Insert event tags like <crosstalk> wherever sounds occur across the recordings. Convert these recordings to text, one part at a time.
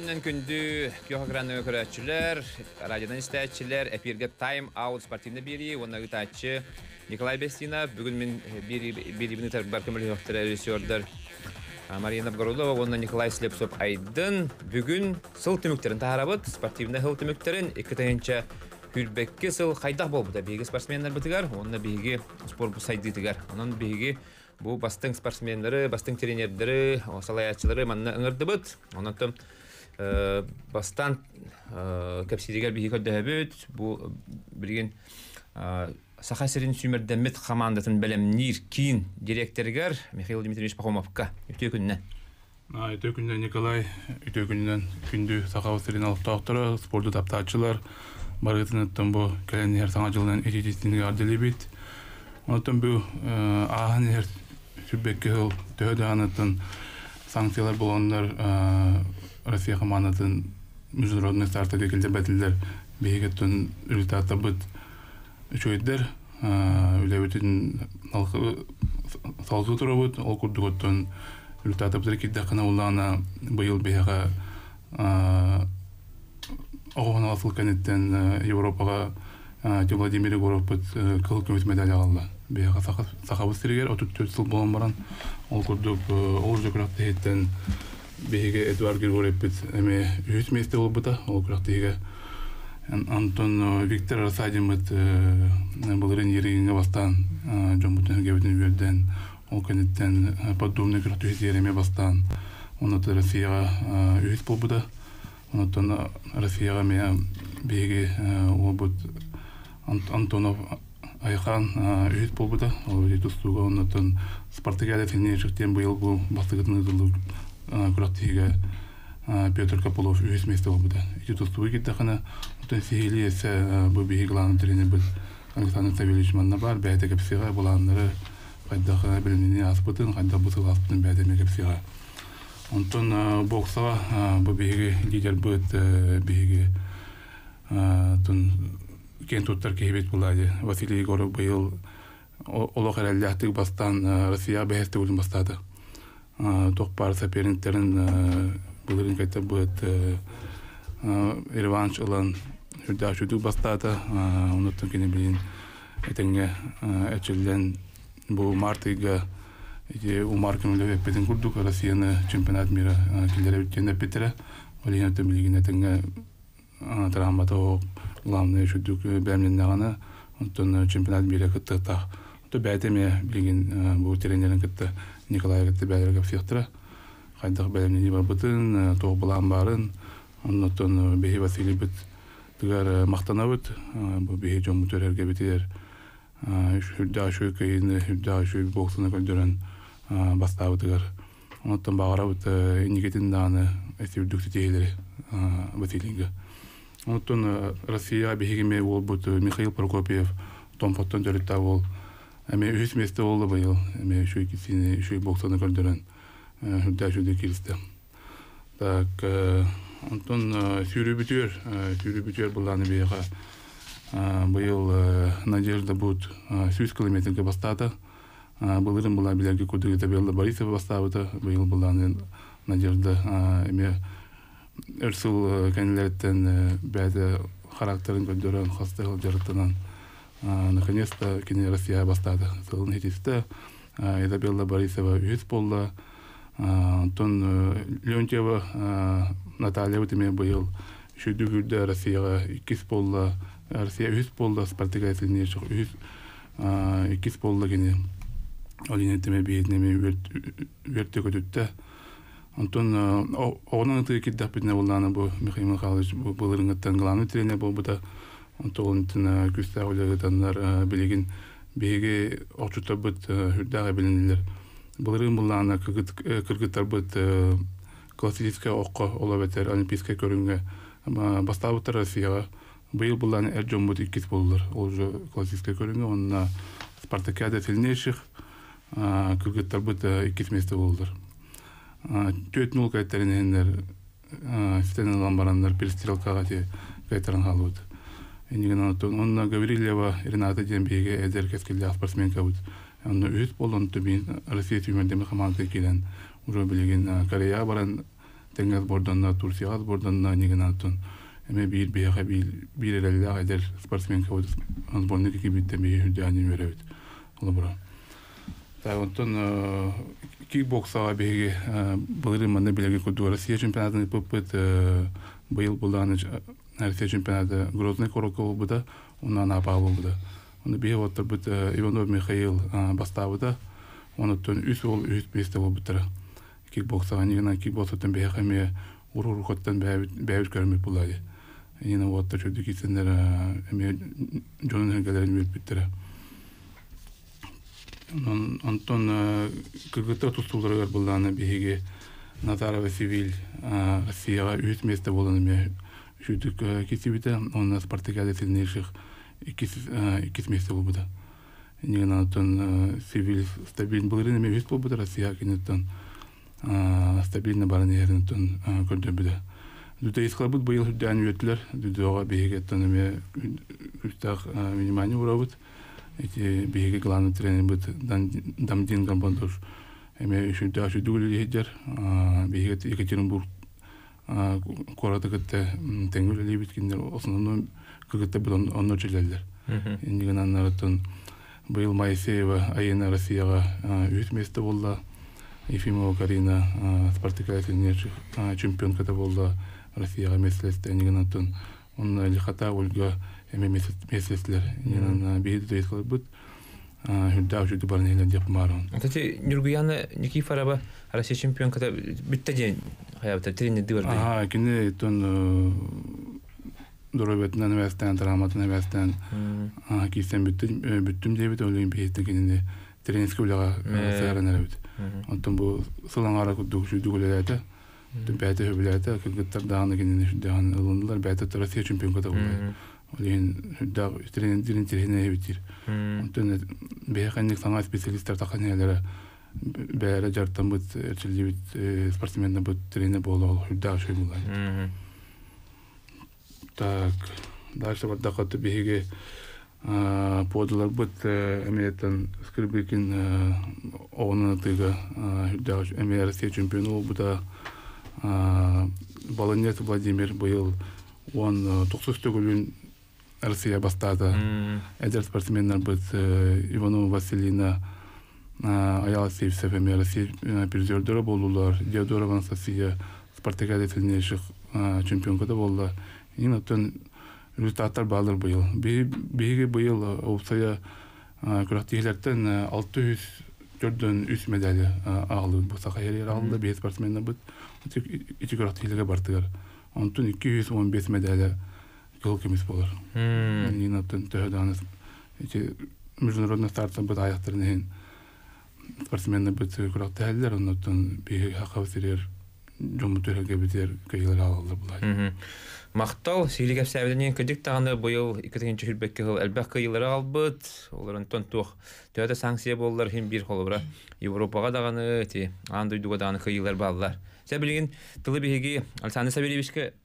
күннен күнді киохагранны көрәтчілер, радиодан істәтчілер, эфирге Time Out спортивны бері, оны ғытатчы Николай Бестина, бүгін мен бері бар көмілі режиссердер Марина Новгородова, оны Николай Слепсов айдын. Бүгін сыл түміктерін тағарабыт, спортивны сыл түміктерін, екі тайынша хүрбекке сыл қайдақ бол бұда. Бейгі спортсменлер бұтығар, оны бейгі спорт бұл сайды тігар. Оның бейгі бұл бастың спортсменлері, бастың тренердері, салаятчылары манна ыңырды бұд. Бастан кәпсидегер бейгі көдді бүт, бұл білген Сахасерин сүмердәмет командатын белемнир кин директоргар Михаил Дмитриевич Пахомовка үтө күннән. А, өтө күннен Николай, өтө күннен күндү Сахавасерин алып тақтыры, спорты таптачылар, барғытын өттен бұл кәлен ер саңа жылынан этитистинге арделебет. Онытын бұл ағын ер сүрбекке хыл төхөді анытын санкциялар болғандар Россия командатын международный старта декілді бәтілдер. Бейгеттен результаты бұд үчөйдер үлебитин салгы турабыт ол курдуготтон результатыбытыр киддакына улаана быйыл бияга оҕон асыл кенеттен европага Владимир Егоровпыт кыл күмүс медаль алды. Бияга сахабыз сиригер отут төрт жыл болон баран ол курдук ол жөкүрак тейттен бияге Эдуард Григорьевпыт эме үс месте болбута ол курак тейге Антон Виктор Расадимыт былырын ерегенге бастан жомбутын гебетін верден ол кенеттен поддумный күртүхес ереме бастан онуты Россияға үйіс болбуда онутон Россияға мея беги обут Антонов Айхан үйіс болбуда ол жетустуга онутон Спартакиада сильнейших быйыл бу бастыгытын ызылы Петр Капулов үйіс месте болбуда жетустуга киттахана Тон сихили эссе бу бихигланы трене бит Александр Савельевич аспытын, кайда бусыл аспытын. Онтон лидер бихиги тон кен туттар кебет булады. Василий Егоров әрәлләхтик бастан Россия бәһәсте үлем бастады. Ток пар соперниктерин булырын кайта бит реванш ылан үрдә шуду бастады. Онуттан кене билин этеңге эчелден бу мартыга Эти Умар Кемлев эппетин курдук Россияны чемпионат мира килдере үткенде питере. Олин өтө билген этеңге травмата главный шудук бәмнен нагана. Онтон чемпионат мира кыттыта. То бәтеме билген бу тренерин кытты Николай кытты бәлерге фехтера. Кайдак бәлемне ни бар бутын, то булан барын. Онтон Бехи Василий бит тигәр мактанабыт. Бу Бехи жом мөтөрәргә битер. Хүрдә ашу кайын, хүрдә ашу боксына көлдөрән бастабытыгар. Онтон багарабыт иникетин даны эсирдүк тетейлери Василийге. Онтон Россия бехигеме ол бут Михаил Прокопьев том фоттон төрүттә ол. Эме үс месте болду быйыл. Эме ушу боксына көлдөрән. Хүрдә ашу декилсте. Так, Онтон сүйрі бүтер, сүйрі бүтер бұланы бейға бұйыл Надежда бұд 100 километрге бастады. Бұлырын бұла білерге күдігі Табелла Борисова бастабыды. Бұйыл бұланы Надежда еме өрсіл кәнелерттен бәді характерін қасты жарықтынан наконец-то кене Россия бастады. Сылын хетисті Изабелла Борисова үйіз болды. Антон Леонтьева Наталья Утеме быйыл шүдү хүрдө Россияга икис болла Россия үс болла Спартакиада сильнее чок үс икис болла кене Олин теме биетнеме вертө көтүттө Антон оғынан ытыгы киддак битне болланы бу Михаил Михайлович бу былырыңыттан главный тренер болбута Антон тына күстә олегытаннар билеген беге очута бит хүрдәгә биленилер Былырын булланы кыргыттар бит классическая оққа ола бетер олимпийская көрүнгө бастабыттар Россияга быйыл булланы эр жомбут иккис болдулар ол же классическая көрүнгө онна спартакиада сильнейших кыргыттар бит иккис месте болдулар төт нул кайттаринендер стеналан барандар перестрелкага те кайттаран халыбыт Энеген онна Гаврилева Рената Дембеге эдер кескелде спортсменка бут. Онна үз болон түбин Россия түймендеме команда келен уже билеген Корея баран теңгез борданна турсияз борданна неген антон эме бир бияха бир элеле айдер спортсменка вот сборник ки битте манда билеге куду Россия Россия чемпионаты Грозный Короков буда онан апал буда оны бие вот бут Иванов Михаил бастабыда онуттан үс ол үс бесте бол бутара кикбоксага нигена кикбоксотан бие хаме урур хоттан бәбит көрмөк булады Yine o hatta çocuk isimler emeğe John'un hengelerini verip bittere. Антон кыргытта тустуларга булланы биһиги Назарова Сивиль Россияга үт месте боланы шүдүк кисибите онна Спартакиада сильнейших икис месте болбуда. Неген Антон Сивиль стабильн булырын ме үт болбуда Россия кинеттен стабильно барын еринтен көрдөбүдө. Дүтэ искалбыт быйыл хүддән биһиге төнөмө үстәк внимание уробут. Эти биһиге главный тренер Дамдин биһиге Екатеринбург кората кытта теңгүл либит киндер основном кыгытта бут онно челелер. Индиген аннарытын быйыл Моисеева айына Россияга үт месте болла. Ефимова Карина Спартакиада чемпионката болла. Россияга меслесте неген антон он лихата ольга эме меслеслер неген бейди дейт кылбыт хүдда жүдү бар нелер деп марон Кстати, Нюргуяна Никифорова Россия чемпионкада битте ден хаябыта тренер дивер бей. а кине тон доробетнан вестен тараматын вестен кисен бүттүм бүттүм дебит ойлойм бейти кине тренерский улага саранарабит онтон бу сылаңара кудук жүдү гулелете бәті хөбіләті кыргыттар дағаны кенен хүддаған ылындылар бәті Россия чемпионката болай. Олен хүддаг тренер дирин терхене хебитир. Онтон бәйханник саңа бәрі жартан тренер болу ол хүддаг шөй болай. Так, дальше подылар әмелеттен скрипбекин оғынан тыға хүддаг әме Россия чемпионы Баланет Владимир быйыл он туксус төгүлүн Россия бастады. Эдер спортсменнер бит Иванова Василина Аял Сейфсев эме Россия призердері болдулар. Диодорова Анастасия Спартакиада сильнейших чемпионкада болды. Ең оттан результаттар балыр быйыл. Бейге быйыл Овсая күрәктегелерден 600 төрдөн үс медали алды. Бу сакайер алды, бей спортсменнер онтун эки жүз кемес болор инаттын төһөдааны ити международный стартын быт аяктарын спортсменны быт көрөктээлер оннотун би хакабы сирер жому төрөге битер кыйлар алалар булай тағаны бұйыл 2-ші хүрбекке ғыл әлбәк кыйылары албыт, оларын тон санкция балылар. Сә білген тылы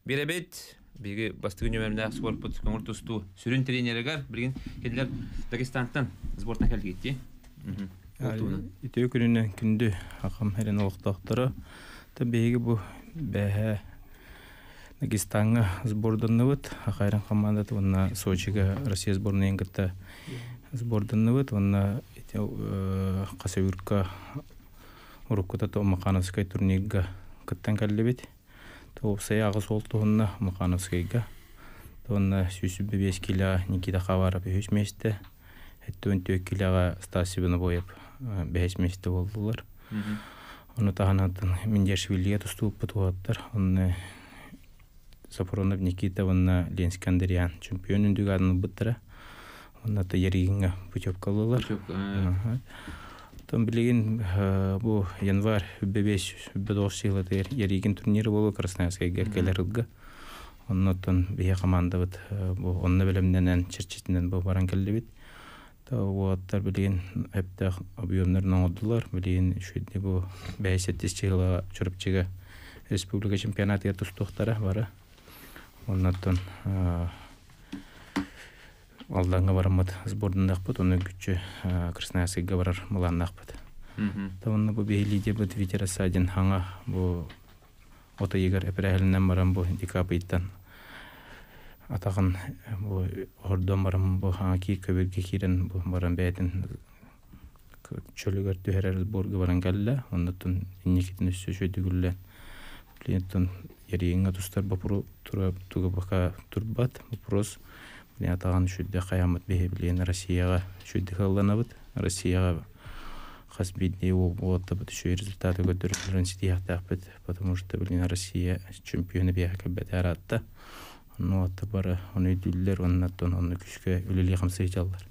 беребет, биги бастыгы нөмерінде спорт бұт көңір тұсту сүрін тренерігер, білген кеділер Дагестантан сбортна кәлді кетті. Итеу күнінен күнді ақам әрін олықтақтыры, та бейгі бұл бәхә Дагестанга сборданны вот, ахайран командаты онна Сочига Россия сборная енгітті сборданны вот, онна қасавюрка уруккута то Махановскай турнигга кыттан кәллебет. То сай ағыз олты онна Махановскайга. То онна сүйсүбі бес киля Никита Хаваров үш месте. Әтті өн төк киляға Стасибіні бойып бәс месте болдылар. Оны тағанатын Миндешвилиге тұстуып бұтуаттар. Оны Сафронов Никита онна Ленский Андриан чемпион үндүг адыны быттыра. Онна та яригинга путевкалылар. Там билеген бу январь бебеш бедош сыйлатыр яригин турниры болу Красноярскайга келерилга. Оннотон бия команда бит бу онна белемнен черчитинен бу баран келди бит. Та уаттар билеген эпте объемнарын оңдулар. Билеген шүдде бу бәйсеттес чыгыла чурупчыга республика чемпионаты тустуктары бары. Оннотон алданга барамат сбордындакпыт, оны күччү Красноярскайга барар мыландакпыт. Таванна бу бейли де бут ветераса один хаңа бу ота егер эпирәһеленнән баран бу декапыйттан атаган бу ордон баран бу хаки көбөргө кирен бу баран бәйтин чөлөгөр түһәрәл бурга баран галла оннотун инникитин өссө шөйдүгүллән клиенттан яриңа тустар бапуру тура туга бака турбат вопрос Мен атаган шүдде каямат бехе билен Россияга шүдде халланабыт. Россияга хас бидне бит şu результаты көтөрүлөрүн ситияктакпыт потому что билен Россия чемпионы бияка бетаратта ну атта бара оны дүллер оннаттан оны күшкө үлели хамсы жаллар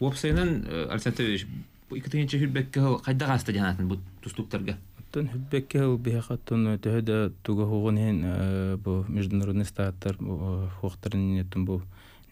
Уопсайнан Александр Ильич, ике тыгынча хүлбекке кайда гаста жанатын бу тустуктарга? Тон хүббекке ул бияхаттон төһөдө туга хугун хен бу международный статтар хуактарын нетун бу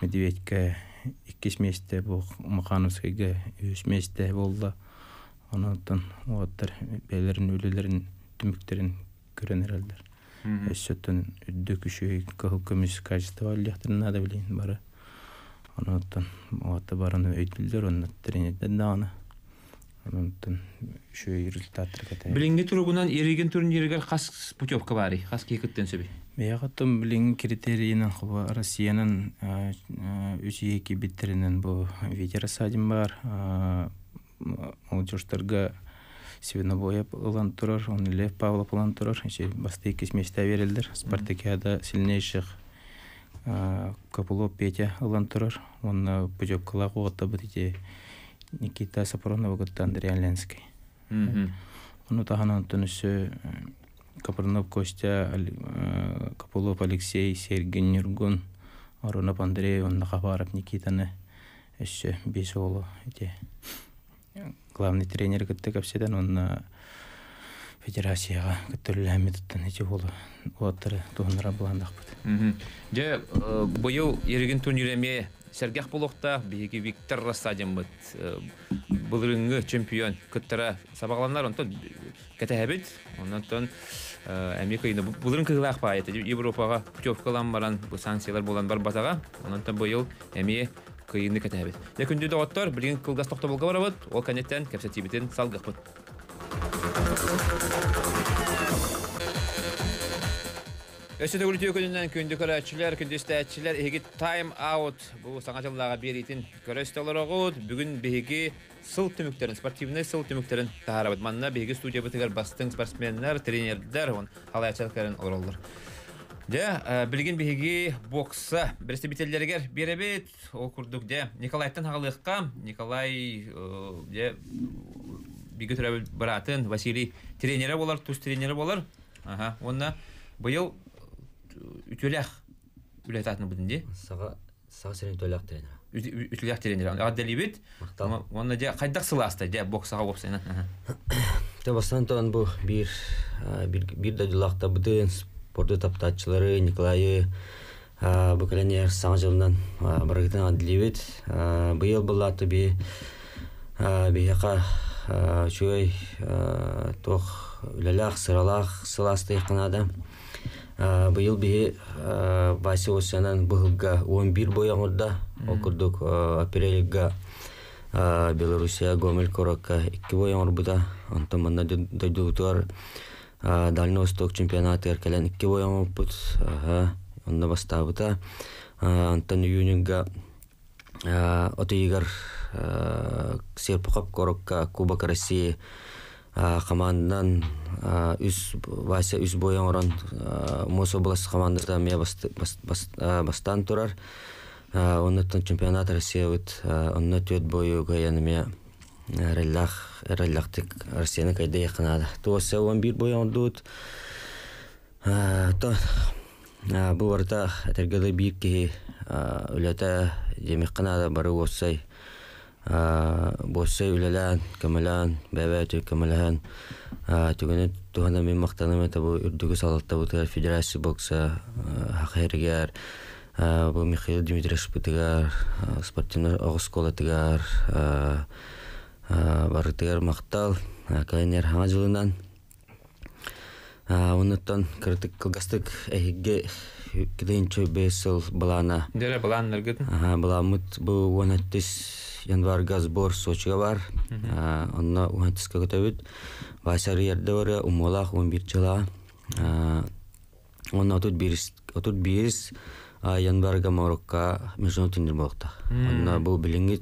медведька иккис месте бу Макановскайга үс месте болду онтон уоттар бәлерин үлелерин түмүктерин көрөнөрөлдөр өссөттөн үддү күшөй кылкымыс качество алыяктырына да билин бары. Онтон уотта бараны өйдүлдөр оннот тренерден дагана онтон şu результаттар кете Билинге туругунан эриген турниргер хас путевка бари, хас кекеттен сөби. Бияхаттым билин критерийинен хуба Россиянын үч эки биттеринен бу ветер садим бар. Молодежьтарга Свинобоев ылан турар, он Лев Павлов ылан турар, еще басты икис места верилдер. Спартакиада сильнейших Копулов Петя ылан турар, он путевкалак угатта бит Никита Сапронова гутта Андрей Ленский. Оны таханан төнүсө Капарнов Костя, Копулов Алексей, Сергей Нюргун, Аронов Андрей, он Хабаров Никитаны еще бес олу. Эти главный тренер кытты капседен, он федерацияға көтөрүләме туттан эти олу. Уаттары туһунара буландакпыт. Же быйыл эриген турниреме Сергех Булохта биги Виктор Рассадин бит былырыңгы чемпион кыттара сабагланнар онтон кетебит онтон Америка инде былырың кыгылак па эти Европага путевкалан баран бу санкциялар болан бар батага онтон быйыл эми кыйынны кетебит. Якынды да оттор билген кылгас токто болга барабыт, ол канеттен кепсетибитин салгакпыт. Өсөдө үлтү күнүнөн күндү көрөчүлөр, күндү стәчилер эги тайм аут бу саңа жыллага беритин көрөстөлөрөгөт бүгүн биги сыл түмүктерин, спортивный сыл түмүктерин таарабыт. Манна биги студия бытыгар бастың спортсменнер, тренердер, он халайчалкарын олоролор. Де, билген биги бокса представительдергер беребет, ол курдук де Николайттан хагалыкка, Николай де биги төрөбүт баратын Василий тренері болар, туз тренері болар. Ага, онна быйыл үтөләх үләтатын бүтүнде. Сага сага сенен төлөк тренер. Үтөләх тренер. Аддали бит. Мактал. Онна де кайдак сыласта де боксага бопсайна. <coughs> Те бастан тон бу бир бир да дулакта бүтүн спорты таптачылары Николай бу каленер саңа жылынан барагытан аддали бит. Быйыл булаты би бияка чуй тох үләләх сыралах сыласты якынада. Быйыл бии Вася Осянан быһылга 11 бояңырда окурдук апрельга Белоруссия Гомель Коракка 2 бояңыр буда антон манна дойдуутуар Дальний Восток чемпионаты эркелен 2 бояңыр бут онда бастабыта. Антон июньга отыйгар Коракка Кубок России командадан үз Вася үз бояң оран Мос область командада мен бастан турар. Оннотон чемпионат Россия өт онно төт бою гаяны мен реллах реллахтык Россияны кайда якынада. Туоса 11 бояң ордут. То бу арта тергеле бир ки үләтә демек канада бары осай боссай үлелән көмөлән бәбәтү көмөлән түгүнү туһана мен мактаным это бу үрдүгү салатта бутыгар федерация бокса хахергер бу михаил дмитриевич бутыгар спортивный огус колатыгар барытыгар мактал кайнер хаңа жылынан Онуттан кылгастык бесыл балана. Дере балан баламыт бу январга сбор Сочига бар. Онна уанаттиска көтөбүт. Басары ерде бары умолах 11 жыла. Онна отут бирис, отут бирис январга Марокко международный турнир болукта. Онна бу билинги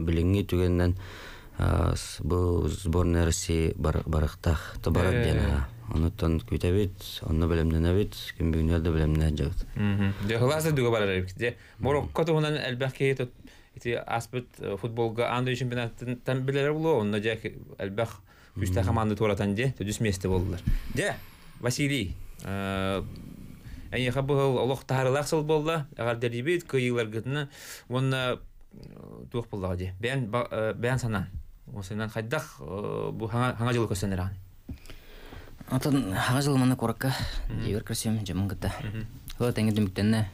билинги түгеннен бу сборная России барыктах тобарат дена. Онуттан күтәбит, онны белемнәнәбит, ким бүгеннәрдә белемнән җагыт. Де хласы дуга барар. Де Марокко тугунан ит ити аспыт футболга андый чемпионаттан билер булу, онны дә әлбәх күстә команда туратан де, төдүс месте булдылар. Де Василий, әйе хабыл Аллаһ таарылак сыл булды. Агар дәрибит кыйлар гытны, онны тух булды де. Бән бән санан. Осынан хайдах бу хаңа жыл көсөнөр аны. Атын хага жыл мана коракка дивер красим жаман гыта. Ла тәңге дүмүктәнне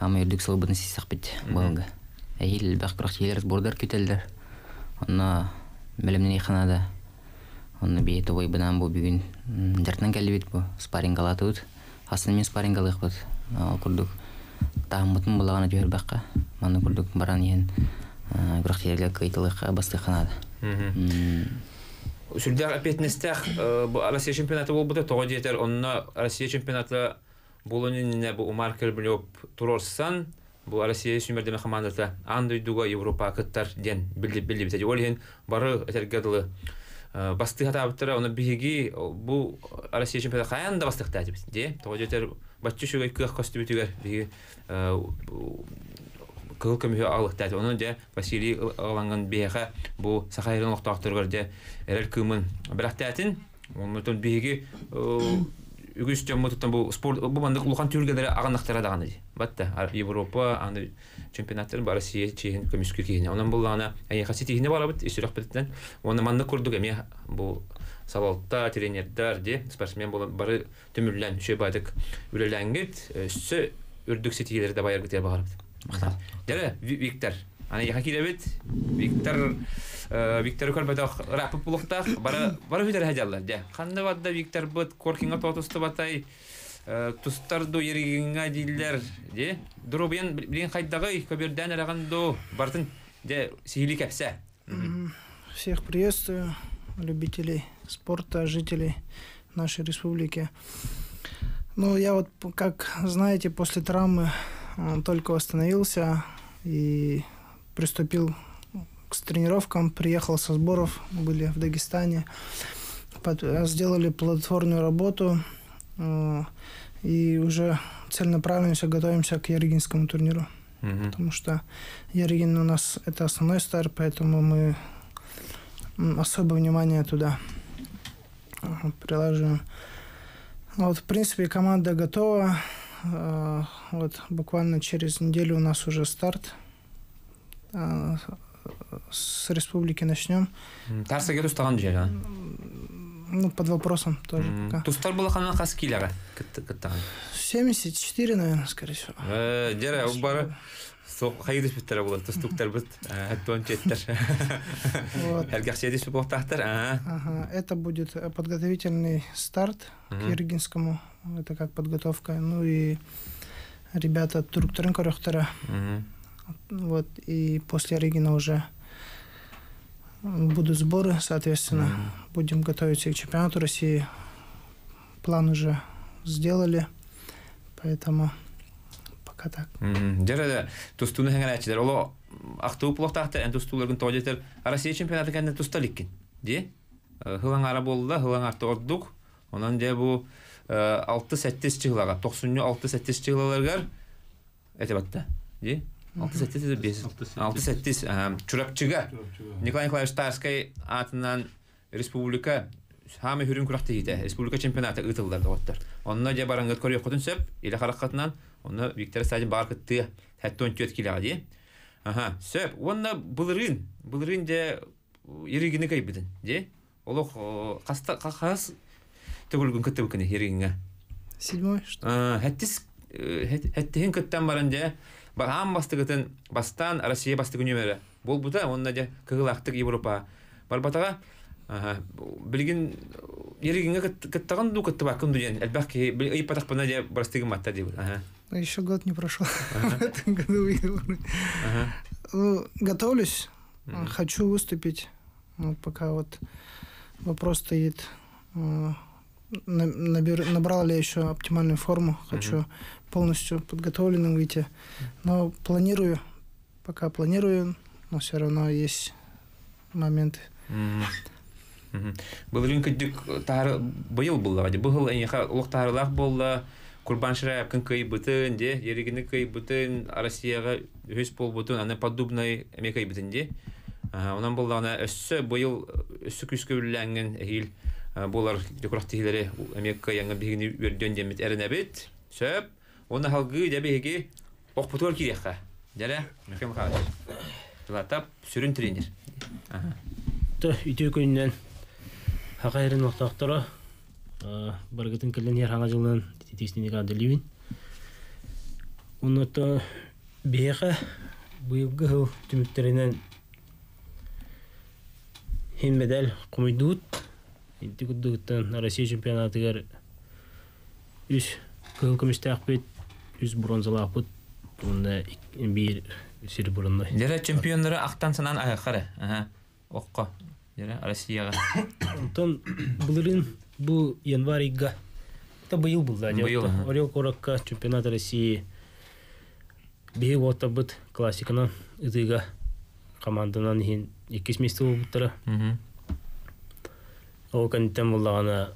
һәм үрдүк сыл бын сисак бит булга. Әйел бак крах елер бордар күтәлдер. Онна белемнән иханада. Онна бие той бынан бу бүген жартан келди бит бу. Спарринг алатыт. Асын мен спарринг алык бит. Ал курдук. Тамытын булагана җөр бакка. Мана курдук баран ен. Крах елер кайтылыкка басты ханада. Сүлдәр апетнестәх бу Россия чемпионаты бул буда тогы диетер онна Россия чемпионаты булунине бу маркер билеп турорсан бу Россия сүмердеме командата андый дуга Европа кыттар ден билди билди бит олен бары этергедылы басты хата биттер оны биги бу Россия чемпионаты хаянда бастыкта дип де тогы диетер батчы шуга кых костюбитүгер биги кыл көмү алык тәт оны де Василий аланган беха бу сахайрын октактыргар де эрел кымын бирак тәтин онутун биги үгүс жаммутун бу спорт бу мандык улухан түргелер аганактара даганы батта Европа аны чемпионаттар бар Россия чейин көмүскү кийин онан булгана ай хасити кийин бара бит исүрөк биттен оны мандык курдук эме бу салалта тренердер де спортсмен болуп бары төмүрлән үчө бадык үлеләнгит өссө үрдүк сетилер да баяр гытя багар Дәре Виктор. Аны яка килебит. Виктор Виктор Корбатов рапып булыктак бара бара битер хаҗаллар. Дә. Ханны вадда Виктор бут коркинга тотусты батай. Тустар ду еригиңа дилләр. Де. Дробен билен хайдагы көбердән араган ду бартын. Де сихили кәпсә. Всех приветствую, любителей спорта, жителей нашей республики. Ну, я вот, как знаете, после травмы он только восстановился и приступил к тренировкам, приехал со сборов, были в Дагестане, сделали плодотворную работу и уже целенаправленно готовимся к Яригинскому турниру. Мгм. Потому что Яригин у нас это основной старт, поэтому мы особое внимание туда приложим. Вот, в принципе, команда готова. Вот буквально через неделю у нас уже старт. С республики начнем. Тарсаге тустаган жер. Ну, под вопросом тоже пока. Тустар була ханан хас киләгә. Кыттаган. 74, наверное, скорее всего. Э, дәре бары со хайдыс биттер була. Тустуктар бит. Хаттон четтер. Вот. Хәргә хәдис бухтахтар. А. Ага, это будет э, подготовительный старт к. Иргинскому. Это как подготовка. Ну и ребята Турктурин Корохтара. Мгм. Вот, и после Ригина уже будут сборы, соответственно. Мгм. Будем готовиться к чемпионату России. План уже сделали, поэтому пока так. Мгм. Дәре дә тустуны хәңгән әчиләр. Оло ахту плохтахта ән тустуларгын тоҗетер. Россия чемпионаты кәндә тусталыккин. Ди. Хылаң ара булды, хылаң арты ордук. Онан дә бу 6-7 чыгылага, 96-7 чыгылаларга әтәбәттә. Ди. 6-7 5. 6-7 чурапчыга. Николай Николаевич Тарский атынан республика Хами хүрүн ите. Республика чемпионаты ытылдар доктор. Онна дә барангат көрөй сөп, иле харакатынан, онна Виктор Стадин бар кытты. Хәтта 14 килога ди. Ага, сөп, онна күтті бүкіне ерегіңе. Седьмой, что? Хәттіс, хәттіхін күттен баран де, бағам бастығытын бастан Россия бастығы нөмірі. Бұл бұта, онна де кығылақтық Европа. Барбатаға, білген ерегіңе күттіған ду күтті бақын дуен. Әлбәқ үй патақ бұна де барастығы матта дейбіл. Ага. Еще год не прошел. В <laughs> этом году выиграл. Ну, готовлюсь. Хочу выступить. Ну, пока вот вопрос стоит. э, на- набер- Набрал ли я еще оптимальную форму? Хочу полностью подготовленным выйти. Но планирую, пока планирую, но все равно есть моменты. Бұл рин күдік тары бұйыл бұл ғады. Бұл әйеға ұлық тарылақ болды, Курбан шырайып кін күй бұтын, де, ерегіні күй бұтын, Россияға өз пол бұтын, аны подобный әме күй бұтын, де. Онан бұл ана өссі бұйыл өссі күскі үлләңін әйіл болар декурах тегілері әме күй аңын бігіні өрден демет әрін әбет. Сөп, оны халғы дәбеге оқ бұтығыр кереққа. Дәрі, Михаил Михайлович. Жылатап, сүрін тренер. Та үтө көйнен хака эрин октоктора баргытын келен ер хаңа жылын титисini гадылыбин. Оното беха быйылгы хыл түмүктеринен хин медаль кумуйдут. Инти кудугуттан Россия чемпионатыгар үс кыл күмүстәк бит, үс бронзалак бит. Онда бир серебряный. Дәрі чемпионлары ақтан санан аяққары. Ага. Оққа. Дәрі Россияға. Онтон булырын бу январь игга. Это быйыл был, да, Быйыл, ага. Орел Коракка, чемпионат России. Бей вот быт классиканан ытыга команданан хин иккис месте болуптара. Мгм. Ол каниттен буллагана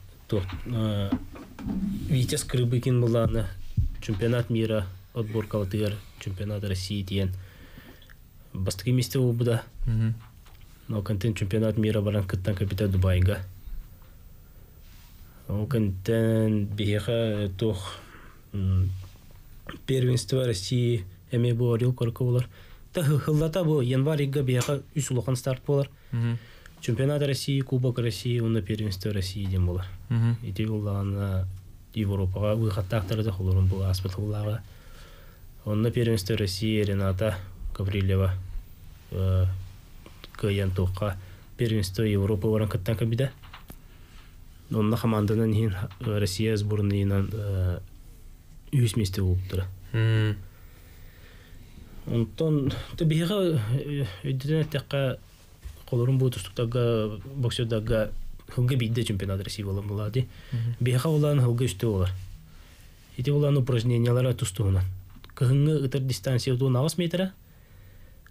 Витязь Крыбыкин буллагана чемпионат мира отборкалы тыгар чемпионат России тиен. Бастыгы месте болбуда. Мгм. Но контент чемпионат мира баран кыттан капита Дубайга. Ол контент беха тох первенство России эме бу орел корко болар. Та хыллата бу январьга беха үс улахан старт болар. Чемпионат России, Кубок России, онда первенство России дем болар. Ити уллана Европага выхаттактарды холорун бу аспыт уллага. Онда первенство России Рената Гаврилева э, кыян туққа первенство Европа баран кыттан кабида. Онда команданын хин э, Россия сборныйынан э, үс месте. Мгм. Онтон табига өйдөнө текка колорун бу тустуктага боксердага хылга бидде чемпионат России болон булады. Беха улан хылга үстө болар. Ити улан упражнениялара тустуна. Ытыр дистанция туу 9 метра.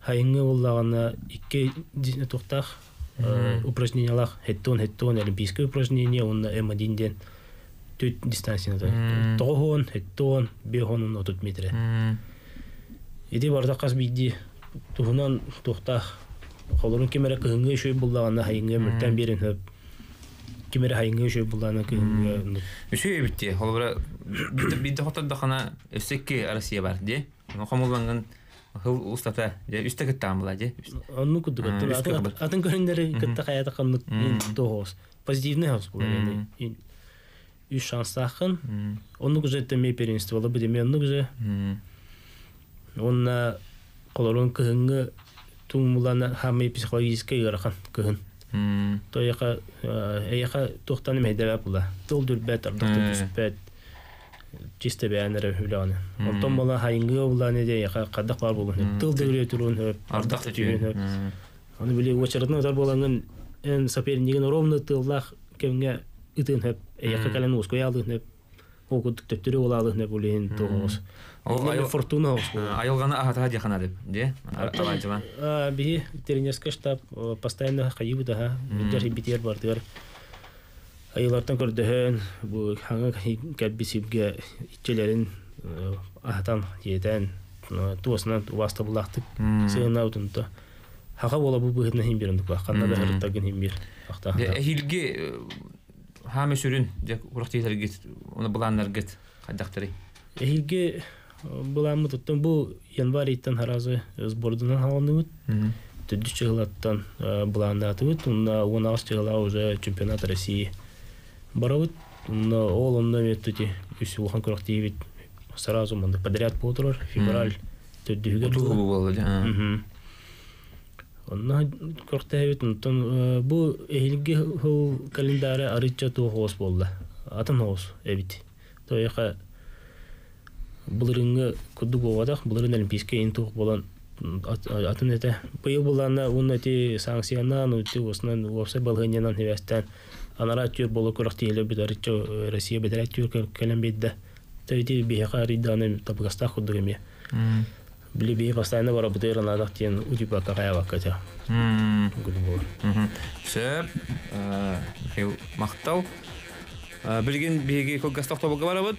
Хайыңы уллагана 2 туктах упражнениялар хеттон хеттон олимпийское упражнение онна М1 ден төт дистанцияда. Мм. Тохон хеттон бехон 30 метра. Мгм. Иди барда кас бидди туһунан тухтах холорун кемере шөй буллагана хайыңга мөртән берен хөп кемере хайыңга шөй буллагана кыһыңга Үші бітті. Ол бір бидді хотыр дақана өсекке Россия бар, де. Қомылданған хыл устата, де. Үсті кіттан бұла, де. анну кудук атын көрүндөрү кытта хаята каннык тоос позитивный хаус була шанстахын Мгм. оннук уже теме первенство болу бу оннук уже онна колорун кыһыңга тумулана хамы психологический ырахан кыһын. Эяка тухтаны медебе була? Тол дүрбәт ардакты Э. түспәт чисте бәяннәре хүләне онтон була хайыңга була не яка кадак бар булган тыл дөгрө турун хөп түйген Мгм. аны биле очередной удар болган эн сопернигин ровно тыллах кемге ытын хөп эяка кален уской алды хөп төптөрү болалы хөп фортуна деп, де. Тренерский штаб э, постоянно хайыбы да, битер битер бардыр. Айылардан көрдөһөн бу хаңа кәббисибге итчелерин ахтан етен туосынан васта булактык сыгына утунта. Хага бола бу быһытна хим бирендик ба. Хырыттагын хим. Де эхилге хаме сүрін, де урақтейтер гет, оны бұланнар гет, қайдақтыры. Эхилге Буламы туттан бу январь иттен харазы сбордынан халаныбыт. Төдү чыгылаттан булаандатыбыт. Унна 16 чыгыла уже чемпионат России. Барабыт. Унна ол онна метти үс улхан көрөктейбит. Сразу подряд болдурар. Февраль төдүгө болду. Онна бу эхилге хыл календаре арыча болду. Атын хос эбит. Булырыңы кудду бовадак, булырын олимпийский ин тух болан ат- атын эте. Быйыл булана ун эти санкциянан үти оснан вовсе балгынянан хевестен анара тюр болу көрөктейле бит арыча Россия бедерет тюр кален бидде. Тойти бияка риданы табгаста худдугеме. М. Били бии постоянно бара бутыр надак тен утипа какая. Мгм. Сөп, э, Мактал. Э, Билген биги колгастак тобуга барабыт.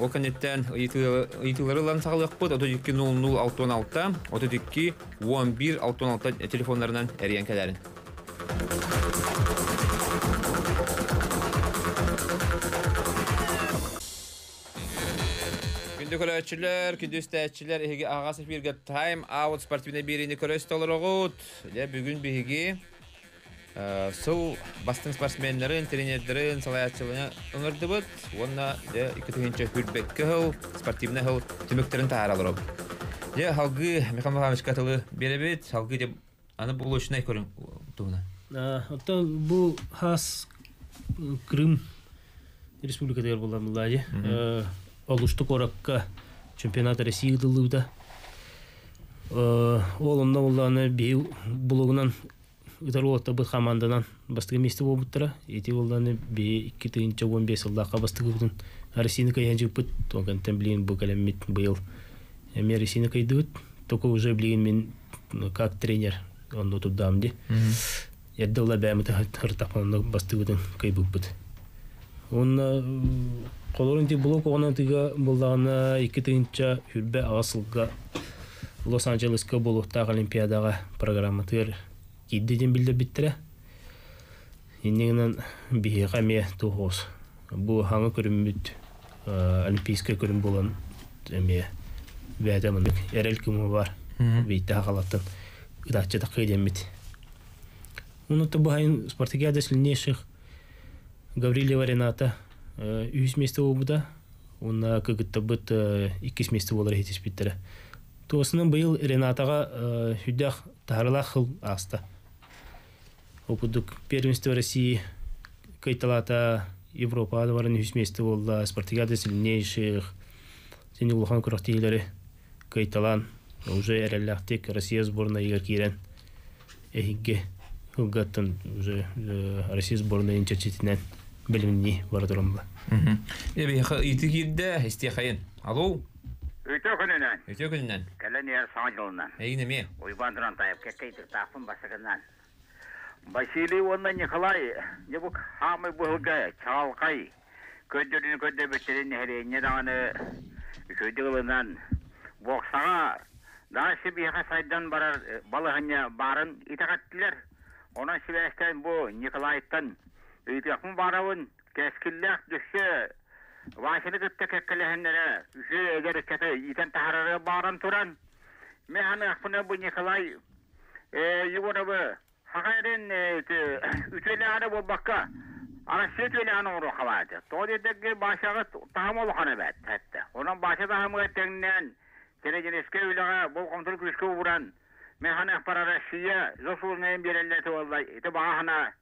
Ол канеттен ыйтылары лан сагалыкпыт. 32 00 616, 32 11 616 телефонларынан әрген кәләрін. Күнді көрәтшілер, күнді үстәтшілер, еге ағас эфирге тайм аут спортивный берені көрәс толырығыт. Ле бүгін сыл бастың спортсменлерін, тренерлерін, салаятшылыны ұңырды бұд. Онна ле икі түгінші хүрбеккі хыл, спортивный хыл түміктерін тағар алырып. Ле халғы Михаил Михайлович қатылы беребет, халғы деп аны бұл үшіне көрін туғына. Ото бу хас Крым республикадагар булам лади. Олушту коракка чемпионат России. Ол буланы булугунан Итар олатта бут команданан бастыгы месте болбуттара. Эти буланы би 2 тыйынча 15 жылдака бастыгы бутун Россияны каян жыппыт. Тогантан билин бу калеммит быйыл. Эми Россияны кайдыбыт. Только уже билин мен как тренер он тут дамди. Ярдыла бәміті хыртақпанына бастығыдың кайбықпыт. Онна қолырын те блок оғынан тыға болдағына екі тыйынша хүрбе ағасылға Лос-Анджелесқа болуқтағы Олимпиадаға программа тыр киддеден білдір біттірі. Еннегінен бейіға ме туғыз. Бұл хаңы көрімміт олимпийска көрім болан әме бәдеміндік әрел күмі бар. Бейті это бахайн спартакиада сильнейших Гаврилева Рената үз месте болбуда. Онна кыгытта быт иккис месте болар хетис биттері. Туосынан быйыл Ренатаға хүддах тахарлах хыл аста. Опудук первенство России кайталата Европада барын үз месте болда. Спартакиада сильнейших сені улахан күрақтейлері кайталан. Уже әрәлләқтек Россия сборная егер кирен. Эхигге Гаттан уже Россия сборная чечетинен билимни бар турамла. Эбе иті кирді, істе қайын. Алло, Өтө күнүнөн, өте күнінен. кэлен ер саң жылынан, Әйін әме. уйбандыран тайып кеккейтір тақпын басығынан. Василий онна Николай, не бук хамы бұлға, чалқай, көддерін көдді біттерін хәрейне дағаны көддігілінен, боқсаға, да сибиға сайдан барар, барын итақаттылар. Онан сибәстен бұ Николайттан, үйтіқмін барауын, кәскілләқ дүші, Вашыны кытта кеккелехеннере, эгер кете итен тахарары барын туран. Механы ахпына бу Николай, бу, хакайрен үтеле аны бу бакка, арасы үтеле аны уру хавады. Тоди дегге башагы тахам олу ханы бәт, тәтті. Онан баша тахамы тәңнен, кене женеске үйлага бол комтыр күшке уран. Механы ахпара Россия, зосул нейм береллеті олай, ити баға хана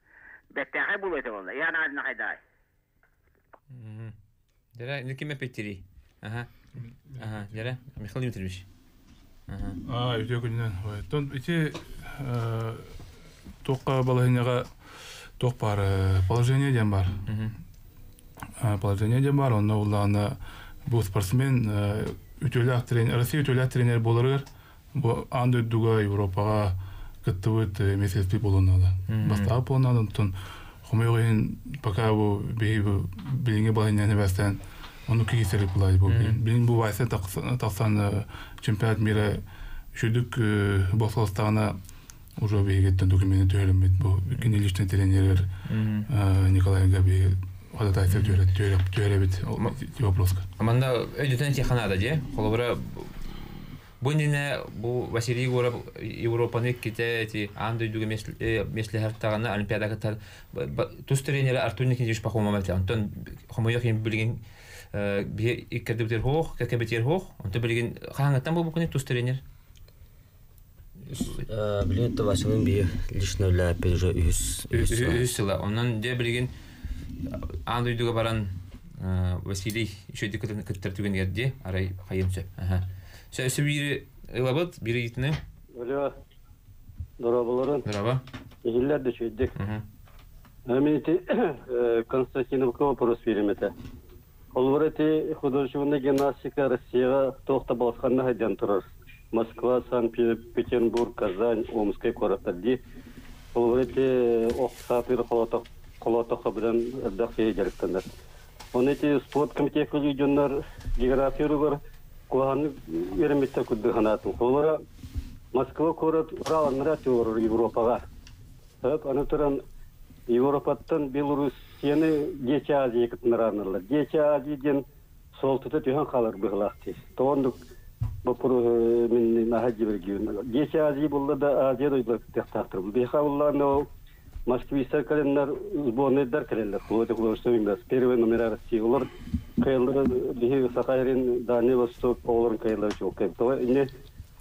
бәттәхай бұл еті олай, яна адына қайдай. Дера, не кеме петтери. Ага. Ага, дера, Михаил Дмитриевич. Ага. А, өте күннен. Ой, Тон ити тоққа балахиняға тоқ бар э, положение дем бар. Положение дем бар. Онна улланы бұл спортсмен э, үтөлі тренер, Россия үтөлі тренер болырыр. Бұл анды дуга Европаға кыттыбыт месеспи болунады. Бастағы болунады. Тон хомойғын пока бұл билинге балахиняны бәстен onu кигисерик булай бу билин бу вайса таксан чемпионат мира шүдүк бокстагына уже бегеттен документ төлөмөт бу кине личный тренер Николай Габи хада тайса жөре жөре жөре бит вопроска Аманда өйдетен теханада же. Холобра Бунина бу Василий Егоров Европаны ките эти анды дүге месле таганы олимпиадага тар тус тренер Артур Никитич пахома мәтле. Антон хомояк ем билген би иккерде битер хох, каке битер хох. Антон билген хаңаттан бу букуне тус тренер. Билин то Василин би лично ля пежо үс Үсіла. Онан де білген анды дүге баран Василий еще де кіттер түген ерде арай хайым сөп. Сөйсі бири ылабыт, бири итіне. Өлі дұрабыларын Здраво. ежелерді шөйдік. Әменеті Константиновка вопрос береметі. Ол варати художественная гимнастика Россияға тоқта басқанна хайдан тұрар. Москва, Санкт-Петербург, Казань, Омскай қораттарди. Ол варати оқсатыр ырдақ сейі жарықтандар. Оны те спорт комитеті легиондар география бар. Куаны вереметтер күдді ханатын. Олара Москва корот Европага. Хөп аны Европаттан Дечи Азия. Дечи Азияден сол түйен бұпыр мен нахаджи бергеуін. Дечи Азия болда да Азия дойдылар тектақтыр. Бейха болларны Москвистер календар сборныйдар календар. Хулоты художественный Первый номера России. Олар каялары бихи Сахарин, Дальний Восток, оларын каялары жоқ. Това не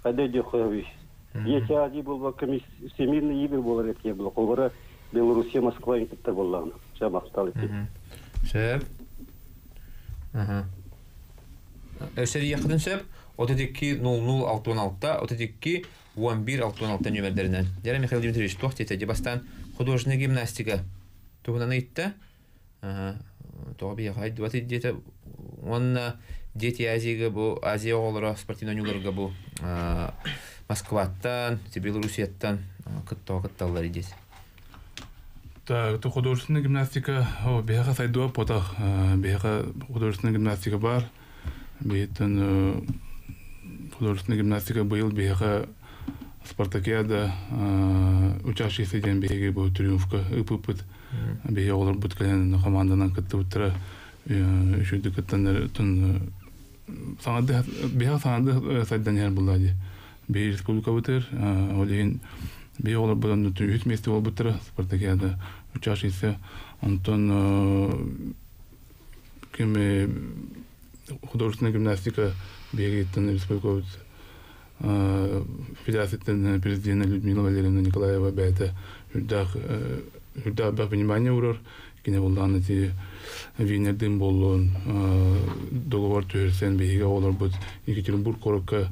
Хәдә дә хәвиш. Дечи Азия булба комисс всемирный игры булар этке була. Колбара Белоруссия, Москва интетте булган. Жамактал ити. Сөп. Ага. Өсәр яқын сөп. 32 00 32 11 66 нөмерлерінен. Дәрі Михаил Дмитриевич тоқ тете дебастан гимнастика. Дете онна дети бу Азия спортивный бу Москваттан, Белоруссияттан кытталлар идес. Та это художественная гимнастика, о сайдуа пота, бега художественная гимнастика бар. Бейтен художественная гимнастика был бега Спартакиада учащийся ден беги бу триумфка ыпыпыт. Бега олар бут кален команданан кытты утра үшүдү кыттан тун саңады бега саңады сайдан яр булады. Бе республика бутер, олеген бе олар бұдан үт месте ол бұтыр спартакиада учащийся антон кеме художественная гимнастика бегеттен республика федерацияттен президент Людмила Валерьевна Николаева бәйті үрдақ үрдақ бәк внимание урар кине болдан эти винердин болуын договор төрсен беге олар бұд Екатеринбург корокка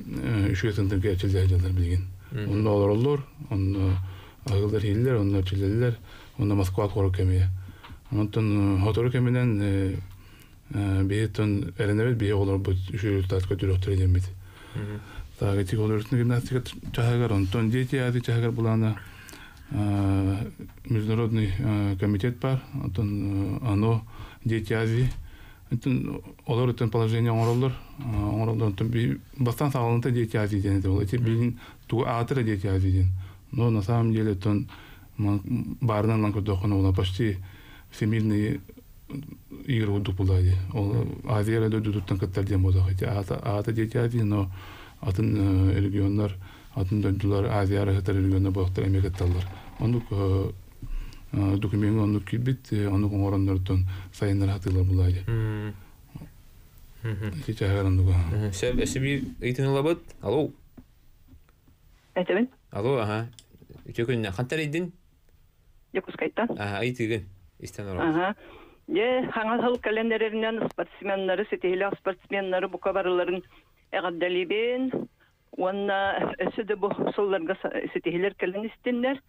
үшүгө центрге чилдер билген онда олар олор онда агылдар хиллер онда чилдерлер онда Москва корок кемие онтон хотору кеминен бейтон эренебет бие олар бұд үшүгө татка жүрөктөр edemит тагы тик олар гимнастика чахагар онтон дети ади чахагар булана международный комитет бар онтон ано дети Азии Итин олар өтен положение оңоролор, оңоролор тон би бастан сагылынта дети азиден ол. Эти билин ту атыра дети азиден. Но на самом деле тон барынан ланко дохона ола почти всемирный игры удуп булады. Ол Азияда да дудуттан каттар дем болду. Хотя ата ата дети ази, но атын региондар атын дöndüler Азияра хатар региондар бактар эмек атталар. Онук документ онук килбит, онук оңороннордон сайындар хатылар булайды. Ити чагаран дуга. Сөп, өсі бір ыйтын лабыт. Алло. Әйтәбен, Алло, ага. Үтө күнне хантар идин? Якускайттан. Ага, айтыгын. Истен ора. Ага. Е, хаңал хал календареринен спортсменнары, сетихилак спортсменнары бука барыларын әғаддалибен, уанна өсі де бұл солларга сетихилер кәлін істенлер.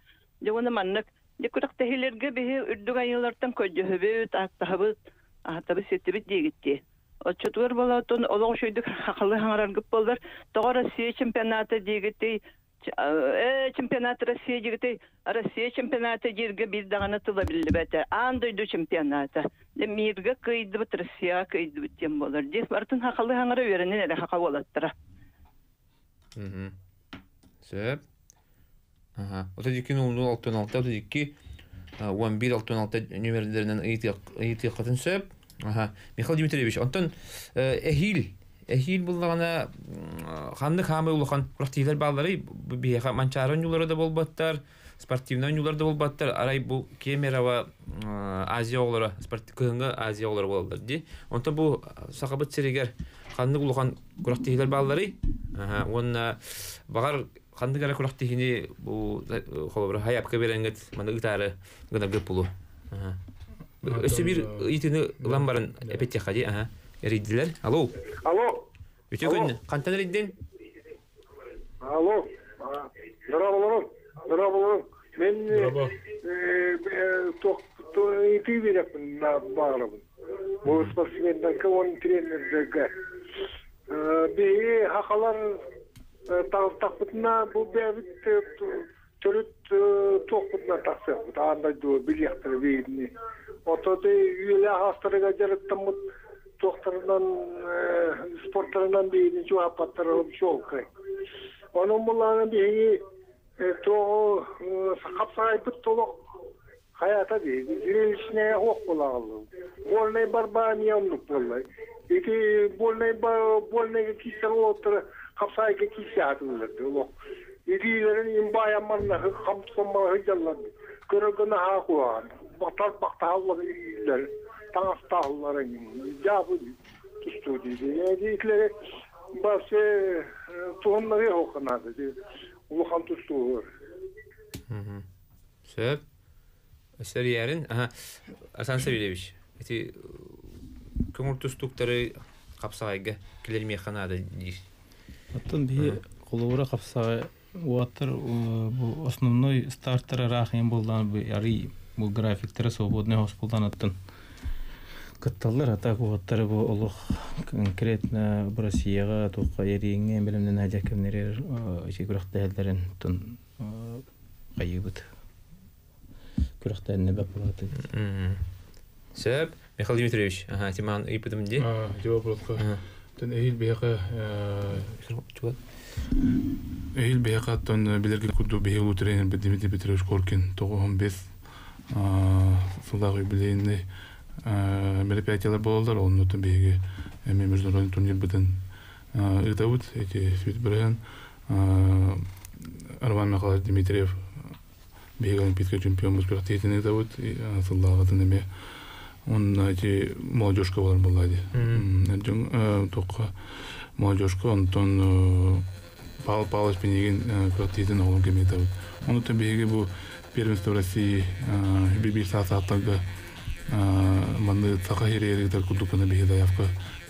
Де уанна маннық, де күрік тәхилерге бихи үрдік айылартан көджөһөбөт, аттахабыт, аттабы сетибит дегітте. Отчетуар бола тон олоң шөйдік хақылы хаңараргып болдар. Тоға Россия чемпионаты дегітте, э чемпионат Россия дегітте, Россия чемпионаты жерге бір дағаны тыла бәті. Андойду чемпионаты. Де мирге кыйды бит Россия кыйды бит тем болар. Де бартын хақылы хаңара веренен әрі хақа болаттыра. Сөп. Ага. 32 00 66 32 11-16 нөмерлерінен ыйтыққатын сөп. Аха. Михаил Дмитриевич, онтон эхил, эхил буллагана ханны хамы улахан практиклер баллары бияха манчарын юлары да болбаттар, спортивный юлары да болбаттар. Арай бу Кемерова Азия спорт кыһыңга Азия оглары болдылар ди. Онтон бу сахабат серегер ханны улахан практиклер баллары. Аха, онна багар ханны гара практикини бу холобра хаяпка беренгет мана ытары гына гып булу. Аха. Өсі бір итіні ламбарын әпетте қади, аха. Рейділер. Алло. Алло. Өте күн, қантан рейдден? Алло. Здорово, Лорон. Здорово, Лорон. Мен ити береппін на барыбын. Бұл спортсменден кім оның тренердегі. Бейі хақалар тақпытына бұл бәбіт төрүт тоқпытына тақсақ. Анда ду билектір бейдіне. Отоды үйелі астырыға жарыттымыт тоқтарынан спорттарынан бейдін жуапаттырылып жолқай. Оның бұланы бейі тоғы қапсағай бұт толық hayata değil. Dirilişine ok bulalım. Bolnay barbani omluk bollay. Iti bolnay bolnay kisar otur kapsay ke kisar ok. Iti lerin imbaya. Tustu dedi. Yani itleri bası tuhumları okunadı. Tustu. Söp. Эсер ярин, аха, Асан Савельевич, эти көңүл тустуктары капсагайга келер механада ди. Оттон би колура капсага уаттар бу основной стартер рахин болдан бу яри бу графиктер свободный хоспулдан аттын. Кытталлар ата бу олух конкретно бу Россияга тука еринге билимден хаҗа кемнер иши күрәхтә хәлләрен тун кайыбыт. Күрәхтә не бәп булаты. Сөп, Михаил Дмитриевич, ага, тиман ипытым ди. А, жауап болотка. Тен эйил бияка эйил бияка тон билерге куду бияу тренер Дмитрий Петрович Коркин тогон бес сылдагы билейни мероприятиялар болдылар онун тон биеге эми международный турнир бытын ытабыт эти свет брен Арман Михайлович Дмитриев биеге олимпийский чемпион бирак тетин ытабыт сылдагы эме он эти молодежка болар буллади жон токка молодежка онтон Павел Павлович Пенегин квартирин оғлым кемейді. Оны тен беге бұл первенство России бибир саат сааттарга манды сака херерегдер кудукана беге даявка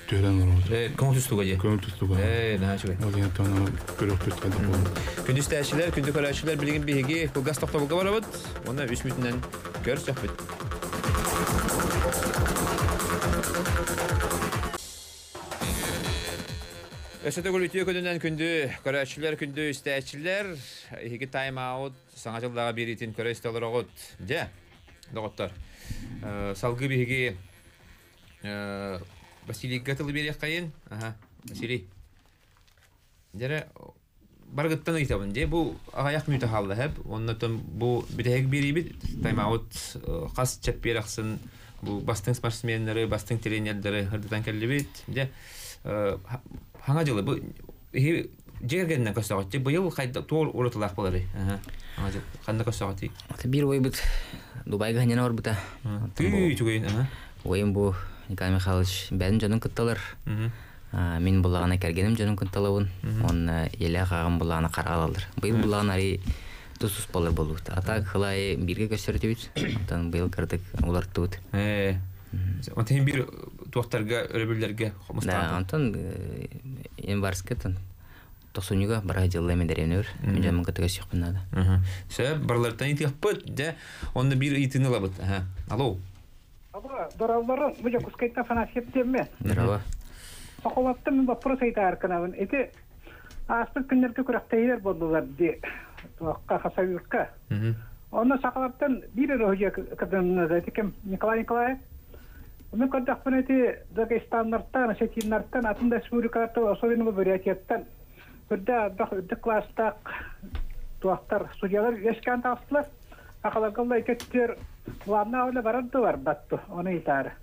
төрен орот. Көңүл тустуга ди. Көңүл тустуга. Э, да, чуй. Ол ен тона көрөк бул. Күндүз тәшилер, күндү билген биһиги кылгас токтобуга барабыт. Оны 3 мүнөттөн көрсөк бит. Өсөтө гөлүтү көдүнөн күндү көрәчилер күндү истәчилер иһиги тайм аут саңа жылдага беритин көрөстөлөр огот. Же. Доготтор. Салгы биһиги Василий Гатылы берек кайын. Ага, Василий. Дере баргыттан ыйтабын. Же бу аяк мүтө халды хеп. Оннотон бу битег берибит тайм аут кас чеп бераксын. Бу бастың спортсмендери, бастың тренерлери хырдытан келбит. Же хаңа жылы бу жергеннен көсөгөт быйыл кайда тоор урутулак болары ага. Жыл кандай көсөгөт бир ой бут дубайга ханена бар бута түй түгейин ага. ойым бу николай михайлович бәдин жонун кытталар. Мен булагана кергеним жонун кытталабын он эле кагым булагана каралалар быйыл булаган ари тусус болар болбут атак хылай бирге көсөртүбүт онтон быйыл кырдык улартыбыт э. Онтен бир туактарга өрөбүлөргө да онтон январскытын тосунюга бара жылы мен деревнер мен жаман кытыга сүйөкпүн нада се барлартан итиякпыт да онны бир итин алабыт алло Абра, дораллары, бұжа күскайтта фана септемме. Здорово. Соқолатты мен вопрос айта арканабын. Эти аспыр күндерге күрәктәйләр булдылар ди. Туакка. Оны бир дәтикем Николай Николаев. Атында особенно Бурятияттан. Бирдә дак класстак туактар судьялар яшкан тастылар. Акаларгалла икеттер ванна оле барарды бар батту, оны итары.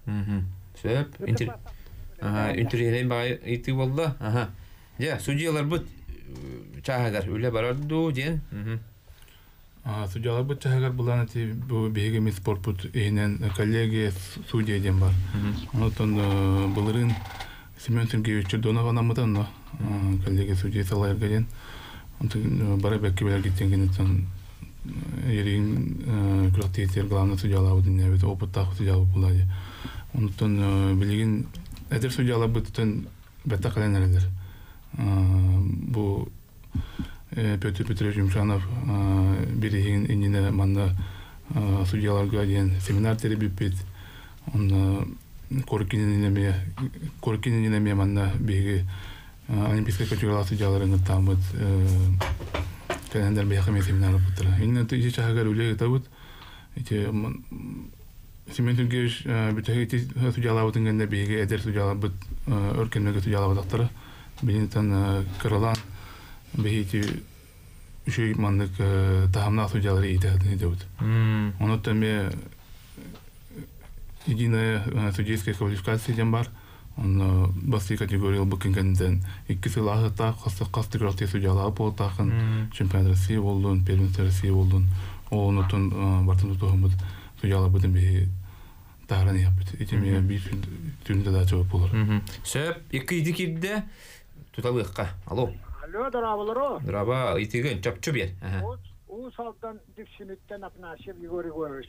Сөп. Интерьерен бай ити болду. Ага. Я, судьялар бут чагагар үле барарду ден. Судьялар бу чагар булан ти бу беге ми спорт бут эйнен коллеги судья ден бар. Онотон булырын Семен Сергеевич Чердонов анамыдан но коллеги судья салайырга ден. Онтон бара бекке белер киттенген сон ерин күрәктейтер главный судьялар бу дөнья бит опыттагы судьялар булады. Онтон билеген эдер судьялар бутын бетта каленерлер. Бу Петр Петрович Юмшанов береген инне манна судьяларга ден семинар теребип бит. Он коркинен неме коркинен неме манна беге олимпийская категория судьяларын тамыт календер беге хаме семинар буттыра. Инне тиҗи чагар үле табыт. Эти Семен Сергеевич бүтәге судьялар бутынганда беге эдер судьялар бут өркенмеге судьялар бутыра. Билин тан кырылан үшөй тахамна единая судейская квалификация ден бар. Он басты категория букингенден икки сылағы та қасы қасты күрәкте судьялар бол тақын чемпионат России болдун, первенство России болдун. Ол онутун бартын бей тағыран япыт. Итеме бей түрінде да жауап болар. Сөп, иди кирде. Алло. Алло, дорабаларо. Итиген чап-чап ер. У салдан диксимиттен апнашев Егор Егорович.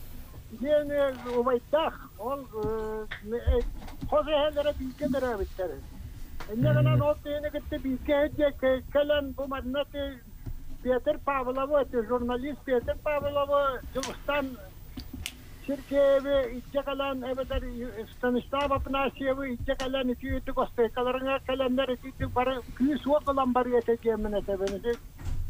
زين وبيتاخ خوزي هذا راه بيكا درا بالتر إننا أنا نوطي أنا قلت بيكا هديك كلام بمرنتي بيتر بابلابو جورناليست بيتر بابلابو Cumhurbaşkanı Türkiye'ye içe kalan evetler tanıştığa bapına şeyi içe kalan iki yütü kosteyi kalarına kalanlar iki yütü para küyü suğa kalan bari yeteceğimine sebebini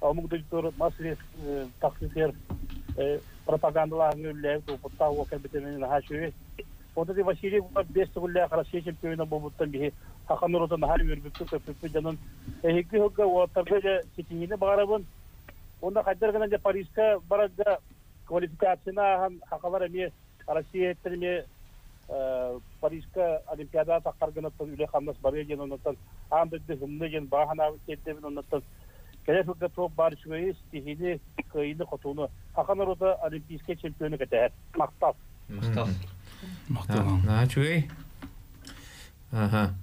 Доктор Масрис тахсидер пропагандаларын да Россия хаддар гана Парижка квалификацияна эми Россия эттерме Парижка Олимпиада таққарғанаттан үле қамнас бар екен оннан ан бізді хымны ген бахана кеттебін оннан фука топ бар шугайы стихини кыйны котуну хақан рода олимпийский чемпионы кетер мақтал Мақтал. Мақтал. На чугай. Аха.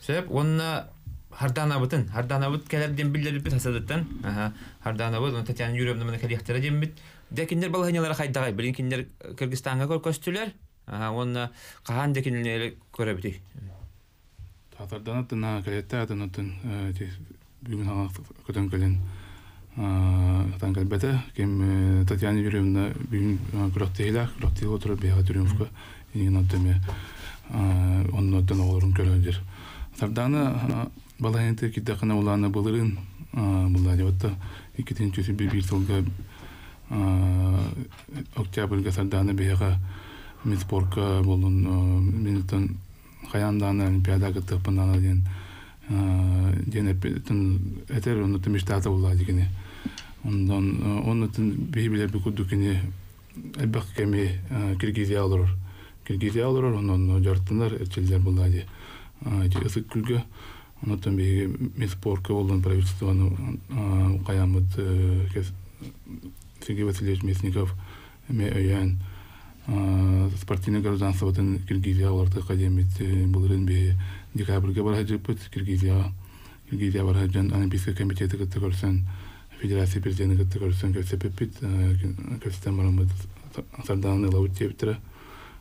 Сеп онна хардана бутын, хардана бут келерден билдеріп бит хасадыттан. Аха. Хардана бут, Татьяна Юрьевна мына келехтера дем бит. Декиндер балаханялар хайдагай, билин киндер Кыргызстанга көркөстүлөр. Аха, онна кахан декиндер көрө бити. Татардан аттына калетта атынатын бүгүн ага көтөн келен тан калбете кем Татьяна Юрьевна бүгүн күрөктейле, күрөктейле отуруп бияга триумфка инген аттыме оннотон олорун көрөлдүр. Тарданы балайынты киддакына уланы былырын булады отта икитин чөсү бир сылга октябрьга сарданы бияга миспорка болун олимпиада кытыпынан ден ден этер оны тимиштата булады дигене ондан оннотун бейбиле бикудукини элбек кеми киргизия алыр киргизия алыр онон жартынар этчелдер булады ысык күлгө онотон беги миспорка болун правительствону каямыт Сергей Васильевич Мясников эме өйөн спортивный гражданствотын Киргизия оларды академит булырын бе декабрьге бара жыппыт Киргизия Киргизия бара жан Олимпийский комитеті кытты көрсен федерация президенті кытты көрсен көсепеппит көстен барамыт сарданын лаут тептірі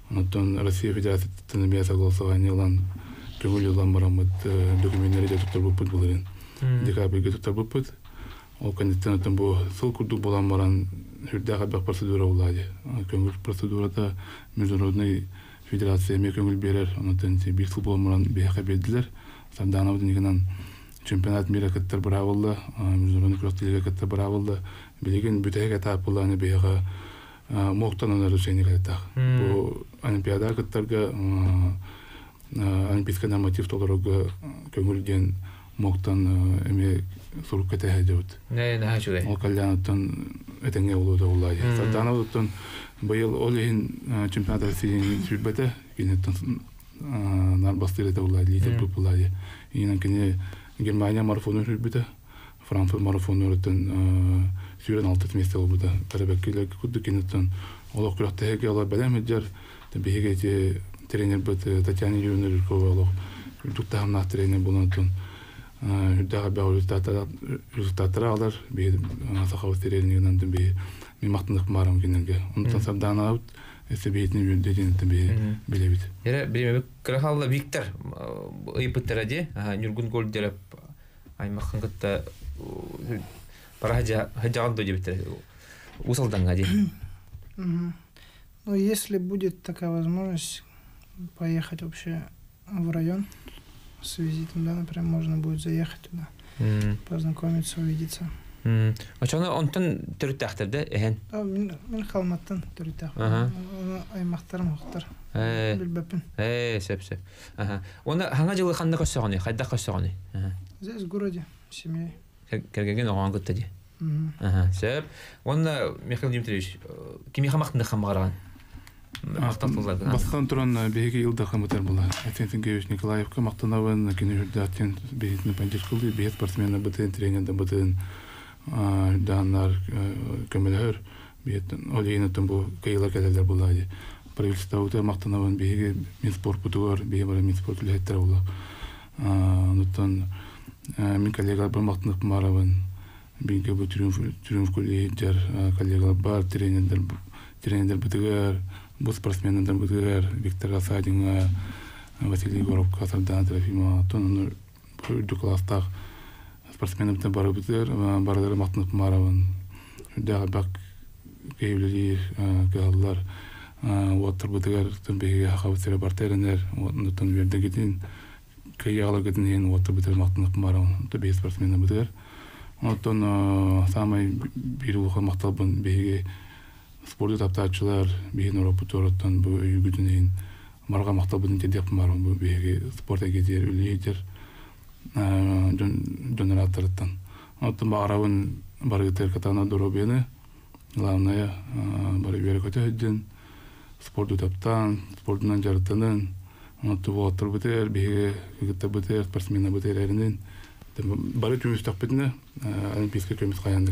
онуттан Россия Федерация тынымия согласование лан көңіл юлан барамыт документтері де туттар бұппыт булырын декабрьге туттар бұппыт ол кандидаттан өтөн бу сыл курдук болан баран хүрдәгә бак процедура булады. Көңүл процедурада международный федерация ме көңүл берер, онтан те бир сыл болан баран бияка бердилер. Сандана бу дигенен чемпионат мира кеттер бара булды, международный кросс лига кеттер бара булды. Билеген бүтәгә тап буланы бияга моктан нарушение кайтак. Бу олимпиада кеттерге олимпийский норматив толорога көңүлден моктан эме сурук кетеһе дебит. Не, не хачугай. Ол кальянаттан этеңе болууда улай. Сардана оттон быйыл олин чемпионат России нарбастыр да улай, лидер буп улай. Инен кине Германия марафону сүрбете, Франкфурт марафону өтөн сүйрен алты месте болбуда. Тарабеккилер кудду кинеттен олох күрәттәге алар белемеджер, беге те тренер бит Татьяна Юрьевна тренер булантын. Хүддәгә бәү результаттар алар, бе сахау терелнигеннән дә бе ми мактындык марам кинергә. Унтан сабдана аут, эсе бейтне юндеген дә бе билебит. Яра биреме крахалла Виктор ыйпыттаради, Нюргун гол дереп аймакын гытта параджа хаджаган до дебиттер. Усалданга ди. Ну, если будет такая возможность поехать вообще в район с визитом, да, например, можно будет заехать туда, познакомиться, увидеться. Ачаны онтан төрүттәхтерде эһен. А, Мен мен Халматтан төрүтәк. Ага. Аймактар мактар. Э. Билбеппин. Э, сеп сеп. Аха. Оны ханга жылы ханда көсөгөне, хайда көсөгөне. Аха. Здесь в городе, с семьей. Кергеген оган гытты ди. Аха, сеп. Оны Михаил Дмитриевич, кими хамактында хамгарган. Басқан туран беге елда хамытар була. Атентингевич Николаевка мактанавын кине хүрдәтен бейтне пандишкулды бейт спортсмена бытын тренерда бытын даннар көмөлөр бейт олейна бу кайла келелер була. Правительство мактанавын беге мин спорт бутугар беге бара мин спорт лехтер була. Нуттан мин коллега бар мактанып маравын бинге бу триумф триумф колледжер коллега бар тренерлер тренерлер бутугар бу спортсмендер бутугар Виктор Асадин Василий Горов Касардан Трофима тон үрдү класстаг спортсмендер бары бутугар барлары мактанып маравын дагы бак кейлери каллар Уоттер бутугар төнбеге хавсыра бартернер нутун берде гидин кыяла гидин уоттер бутугар мактанып маравын то бе спортсмендер бутугар Онтон самый бир улха макталбын беге спорт таптаачылар бейін Европа тороттан бу үйгүдүнен марга макталбын дедеп марым бу беге спорт агедер үлейдер донораттарыттан. Онтон багарабын баргытер катана доробені главная бары бере көтөдден спорт таптан спортунан жарытынын онтон болоттор бутер беге гытта бутер спортсмена бутер эринен бары олимпийский каянды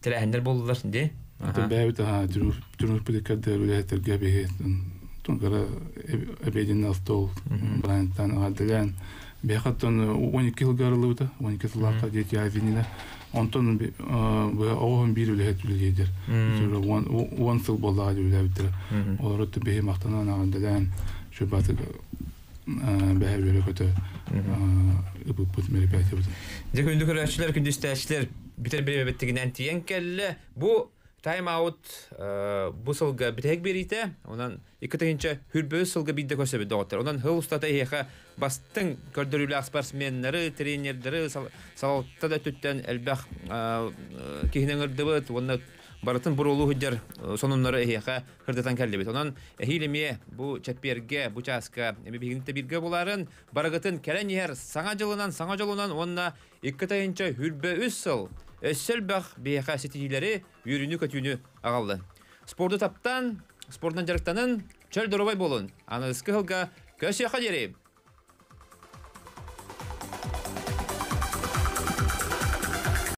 Бу бәгә күн бәгә шо бәгә теләһәндер булдылар ди. бәбит ага түрүр түрүр пиликкәдә үләтер гәбе тунгара әбедин астол брантан адылан бәхәттән 12 ел гарылыуда 12 елларга дети авинина онтон бу огын бир үләт үләдер он сыл булдыга үләтер олар өтте бе мактанан адылан шо баты бәһә үлә көтә бу бу мероприятие бу Дек үндү көрәчләр күндүстәчләр битер бере беттигинен тиен келле бу тайм-аут бу сылга битек берите, онан ике тегенче хүрбөз сылга бидде көрсөбү доктор. Онан хыл устата эхе бастын көрдүрүлө спортсмендери, тренердери салатта да төттөн элбах кихинен ырдыбыт, онна барытын бурулу хүдер сонуннары эхе кырдатан келдибит. Онан эхилеме бу чатперге, бу часка эми бирге буларын барыгытын келен саңа жылынан, саңа жылынан онна ике тегенче хүрбө үс сыл Өссел бақ бейқа сетилері үйріні көтіңі ағалды. Спорды таптан, спортынан жарықтанын, чөл болын. Анадысқы ғылға көсі